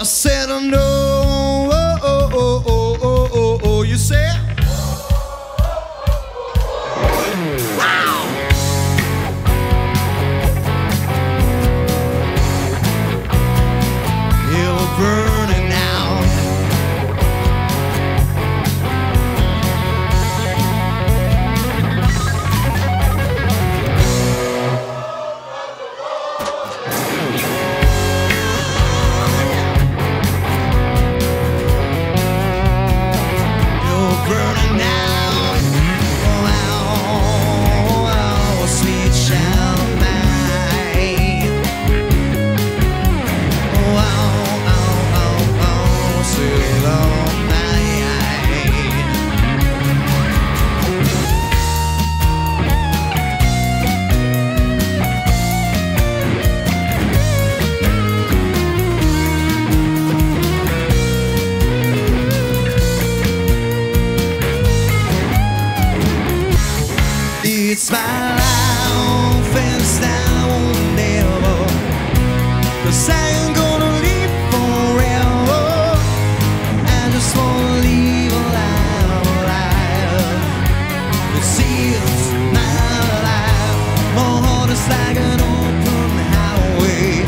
I said I know It's my life and I won't never Cause I am gonna live forever. I just wanna live a life. This is my life. My heart is like an open highway.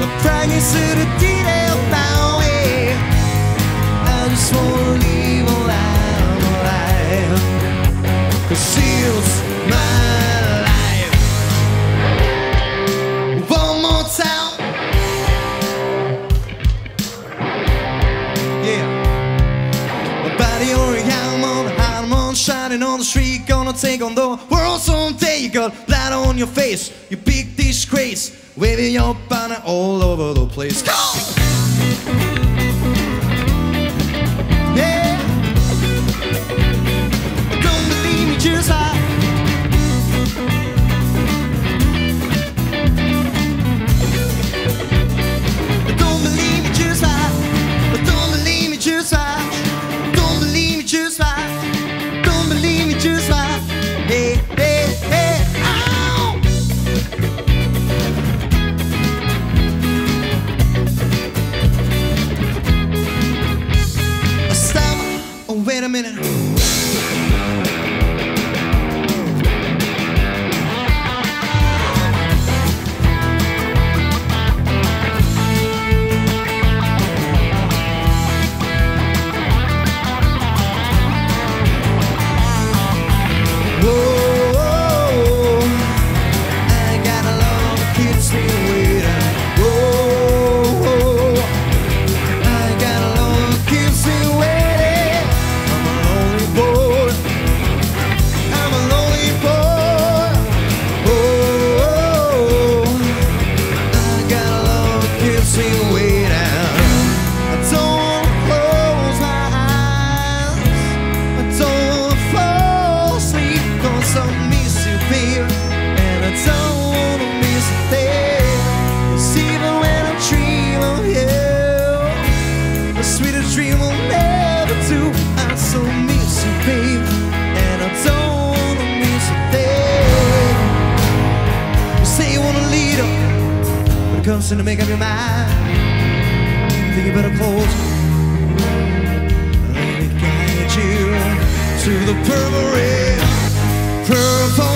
The fragrance of the detail highway I just wanna live a life, a life. Cause it's shining on the street, gonna take on the world someday. You got blood on your face, you big disgrace, waving your banner all over the place. Go! minute. listen to make up your mind. Think you better close. Let it guide you to the purple rain. Purple.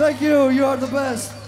Thank you. You are the best.